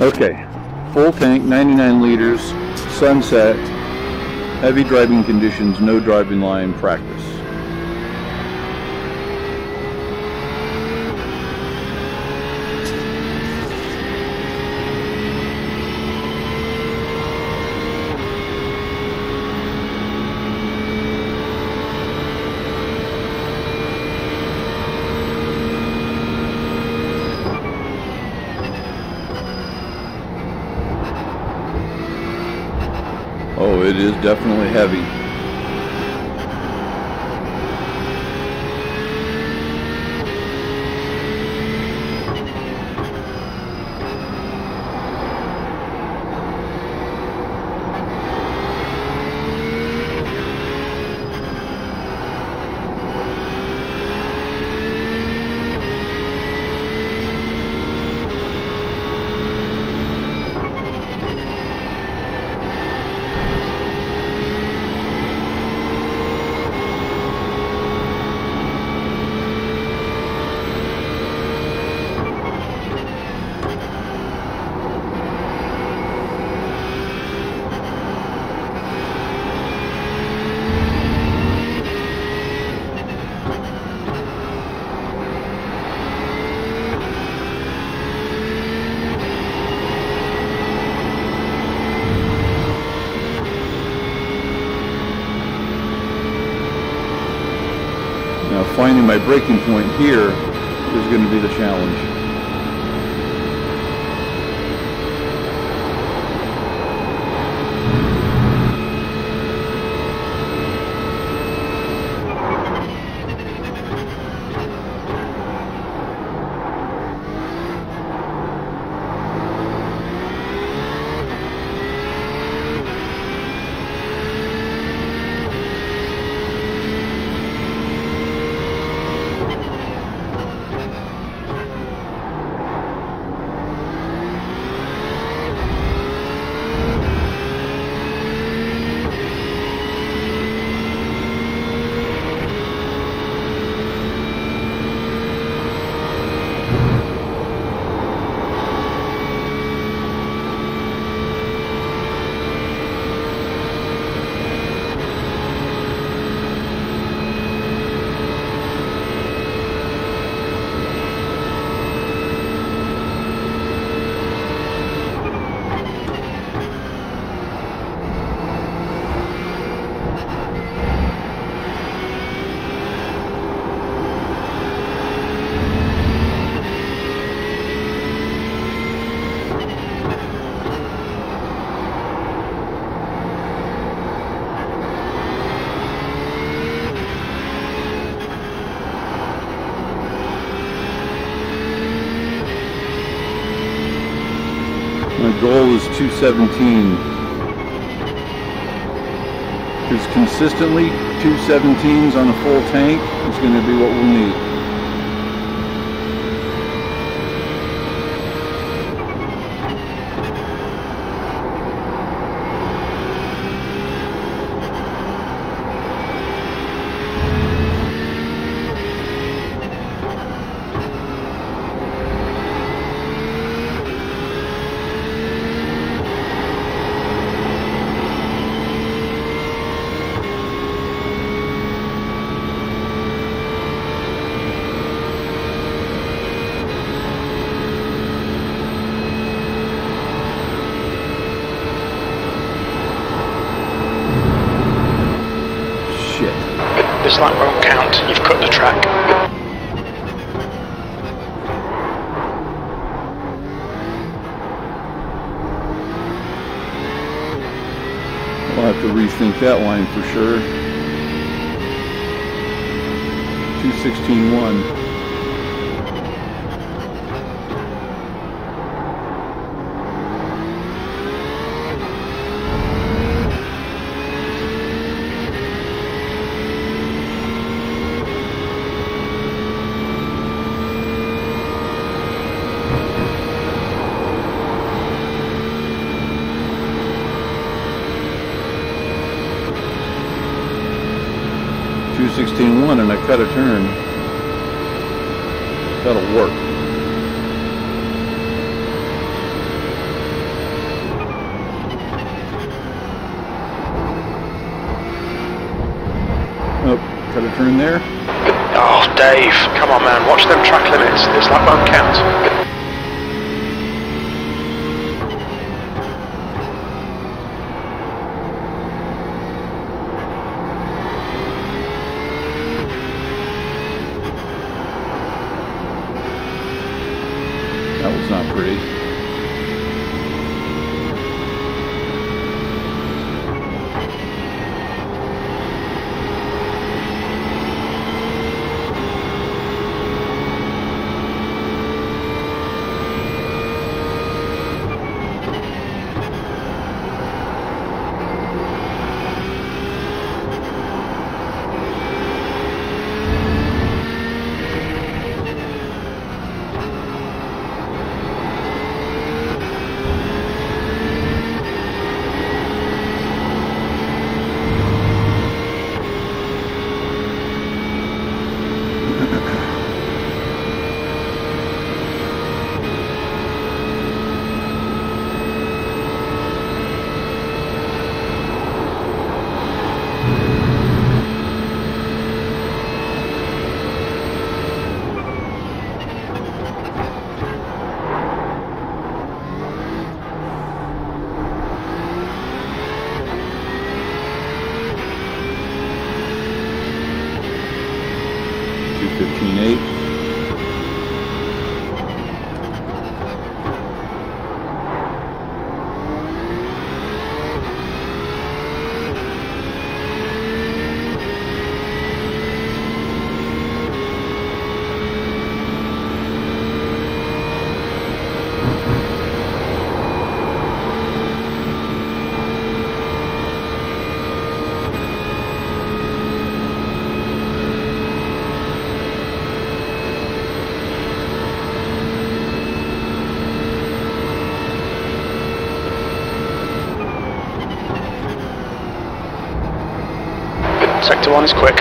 Okay, full tank, 99 liters, sunset, heavy driving conditions, no driving line practice. Oh, it is definitely heavy. Now finding my braking point here is going to be the challenge. My goal is 217. Because consistently, 217s on a full tank is going to be what we'll need. Lap won't count. You've cut the track. I'll have to rethink that line for sure. 216.1. 1 and I cut a turn, that'll work. Oh, cut a turn there. Oh, Dave, come on man, watch them track limits. This lap won't count. one is quick.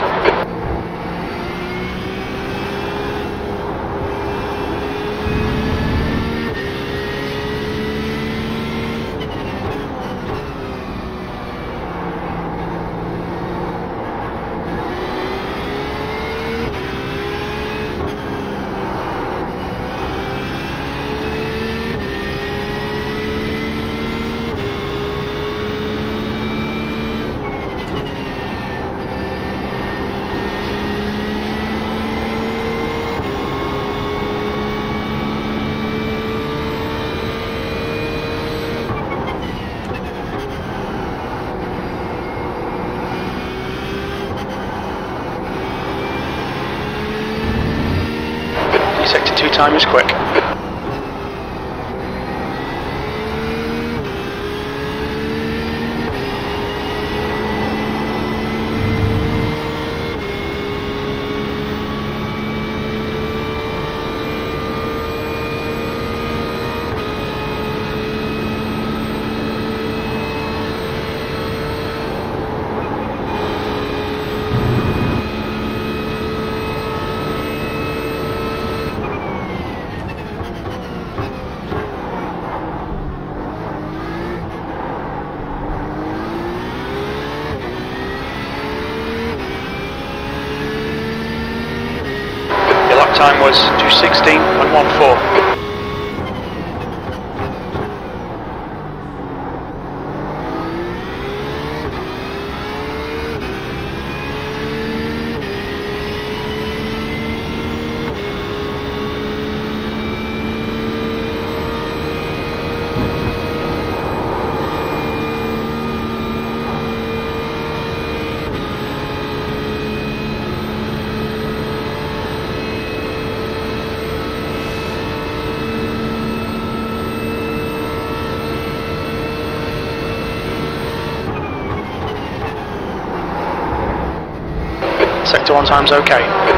time is quick. time was 216 and 216.14. time's okay.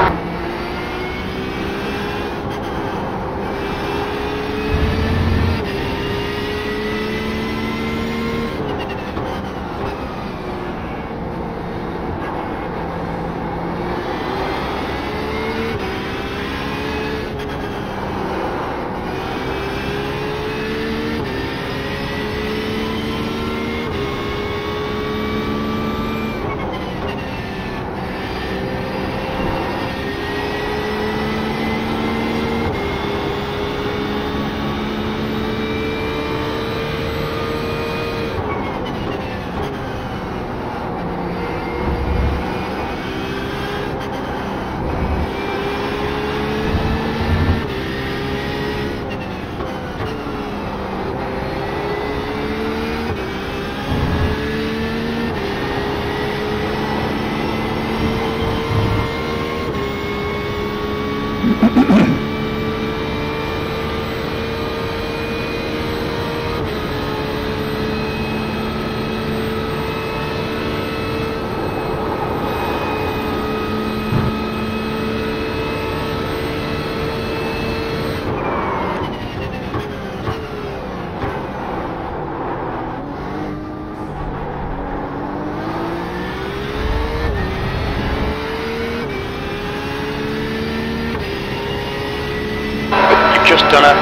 216.07.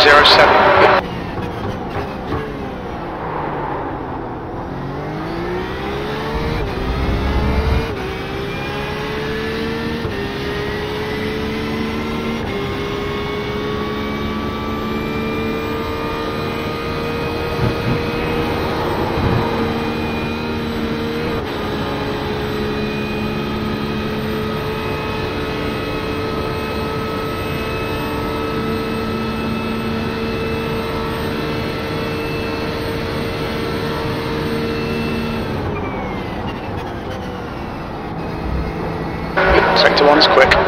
Sector 1 is quick.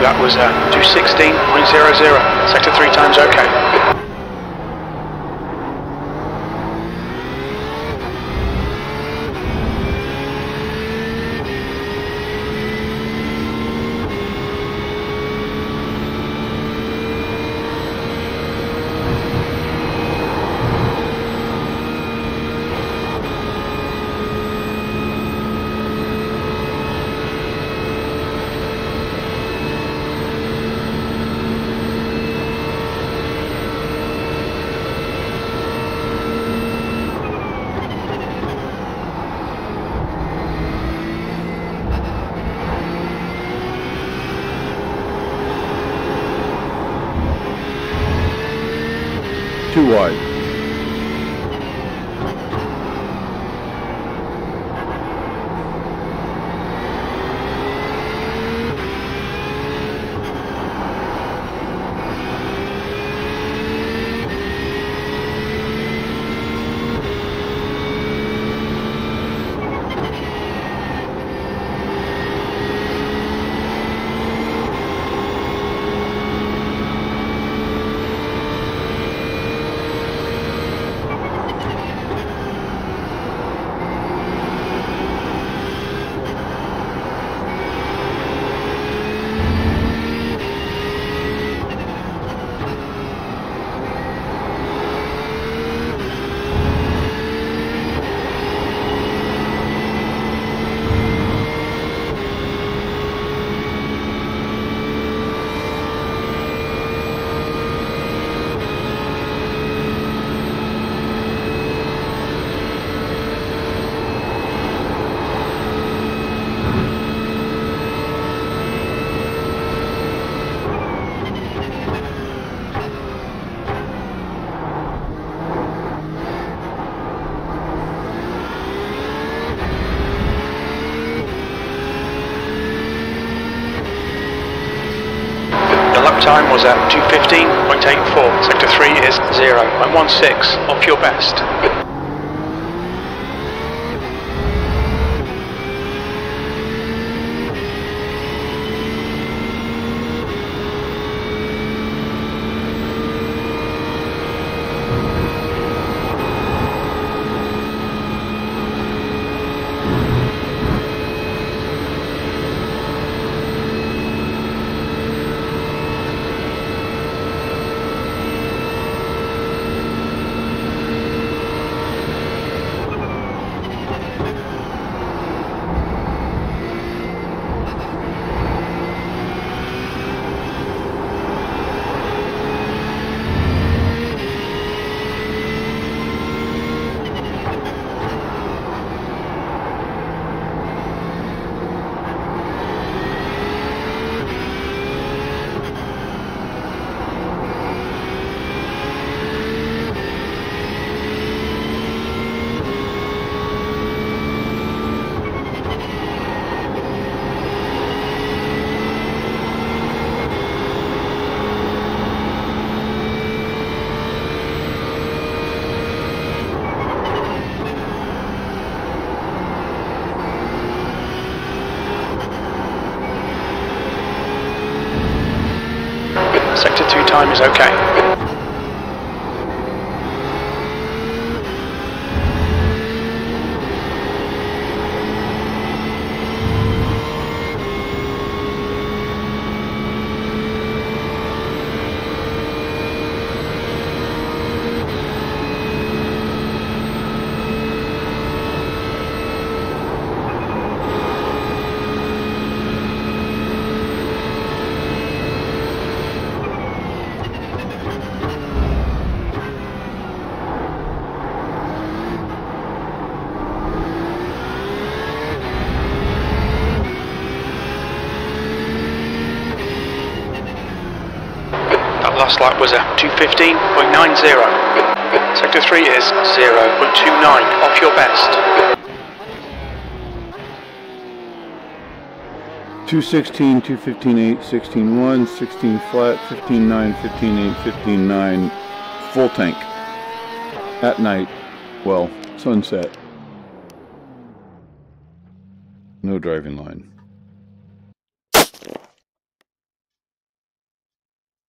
That was uh, a 216.00. Sector 3 times okay. Time was at 215.84. Sector 3 is 0.16 off your best. Okay. Lap was a 215.90. Sector 3 is 0.29 off your best. 216, 215, 8, 16, 1, 16 flat, 15, 9, 15, 8, 15, 9, full tank. At night, well, sunset. No driving line.